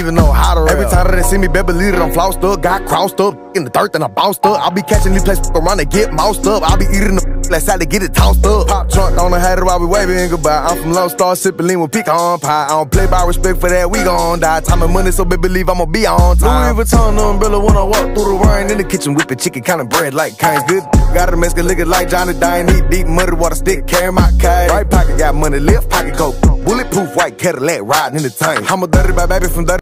even know how to rap. Every time that they see me, better believe it, I'm flossed up. Got crossed up in the dirt, then I bounced up. I'll be catching these places around to get moused up. I'll be eating the Let's to get it tossed up. Pop trunk on the hatter while we waving goodbye. I'm from Lone Star, sipping lean with pecan pie. I don't play by respect for that, we gon' die. Time and money, so baby, believe I'ma be on time. Louis Vuitton umbrella when I walk through the rain. In the kitchen, whipping chicken, kind of bread like kinds good. Got a Mexican liquor like Johnny Dine. Eat deep muddy water stick, carry my kite. Right pocket got money, left pocket coke. Bulletproof white Cadillac riding in the tank. I'm a dirty by baby from dirty.